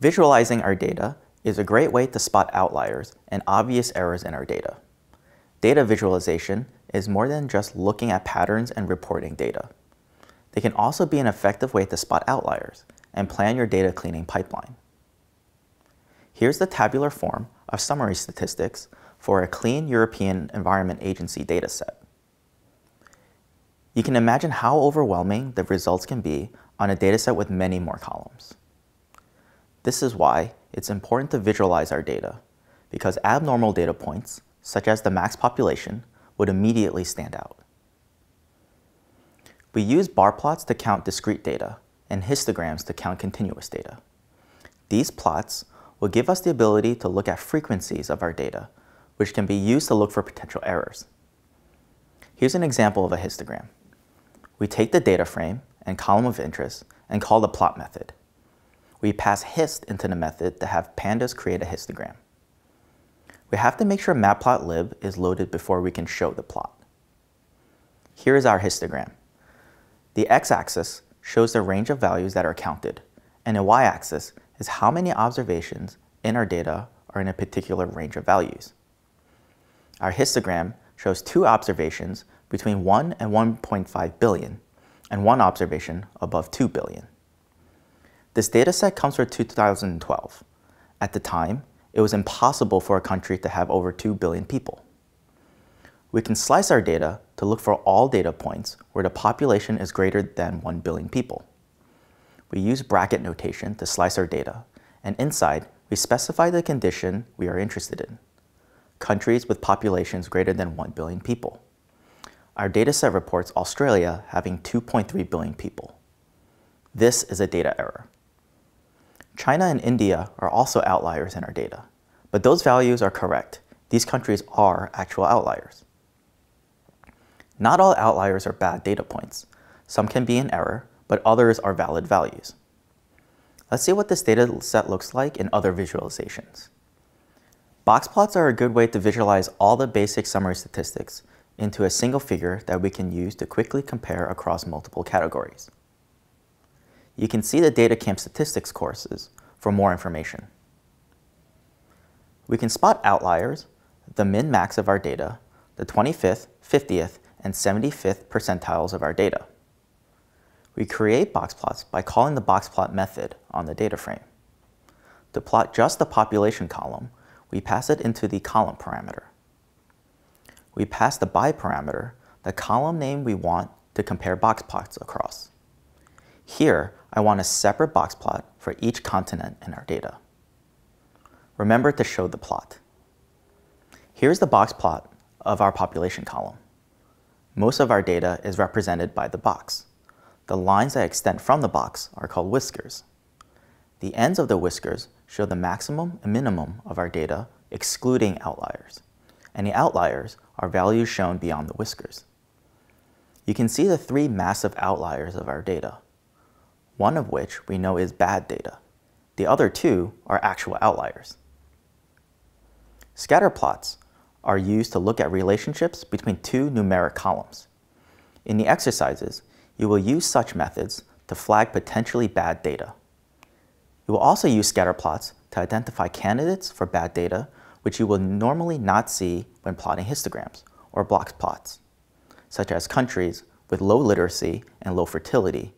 Visualizing our data is a great way to spot outliers and obvious errors in our data. Data visualization is more than just looking at patterns and reporting data. They can also be an effective way to spot outliers and plan your data cleaning pipeline. Here's the tabular form of summary statistics for a clean European Environment Agency dataset. You can imagine how overwhelming the results can be on a dataset with many more columns. This is why it's important to visualize our data, because abnormal data points, such as the max population, would immediately stand out. We use bar plots to count discrete data and histograms to count continuous data. These plots will give us the ability to look at frequencies of our data, which can be used to look for potential errors. Here's an example of a histogram. We take the data frame and column of interest and call the plot method. We pass hist into the method to have pandas create a histogram. We have to make sure matplotlib is loaded before we can show the plot. Here is our histogram. The x-axis shows the range of values that are counted, and the y-axis is how many observations in our data are in a particular range of values. Our histogram shows two observations between 1 and 1.5 billion, and one observation above 2 billion. This dataset comes from 2012. At the time, it was impossible for a country to have over 2 billion people. We can slice our data to look for all data points where the population is greater than 1 billion people. We use bracket notation to slice our data, and inside, we specify the condition we are interested in. Countries with populations greater than 1 billion people. Our dataset reports Australia having 2.3 billion people. This is a data error. China and India are also outliers in our data, but those values are correct. These countries are actual outliers. Not all outliers are bad data points. Some can be an error, but others are valid values. Let's see what this data set looks like in other visualizations. Box plots are a good way to visualize all the basic summary statistics into a single figure that we can use to quickly compare across multiple categories. You can see the DataCamp statistics courses for more information. We can spot outliers, the min-max of our data, the 25th, 50th, and 75th percentiles of our data. We create box plots by calling the boxplot method on the data frame. To plot just the population column, we pass it into the column parameter. We pass the by parameter, the column name we want to compare box plots across. Here, I want a separate box plot for each continent in our data. Remember to show the plot. Here's the box plot of our population column. Most of our data is represented by the box. The lines that extend from the box are called whiskers. The ends of the whiskers show the maximum and minimum of our data, excluding outliers. And the outliers are values shown beyond the whiskers. You can see the three massive outliers of our data, one of which we know is bad data. The other two are actual outliers. Scatter plots are used to look at relationships between two numeric columns. In the exercises, you will use such methods to flag potentially bad data. You will also use scatter plots to identify candidates for bad data, which you will normally not see when plotting histograms or box plots, such as countries with low literacy and low fertility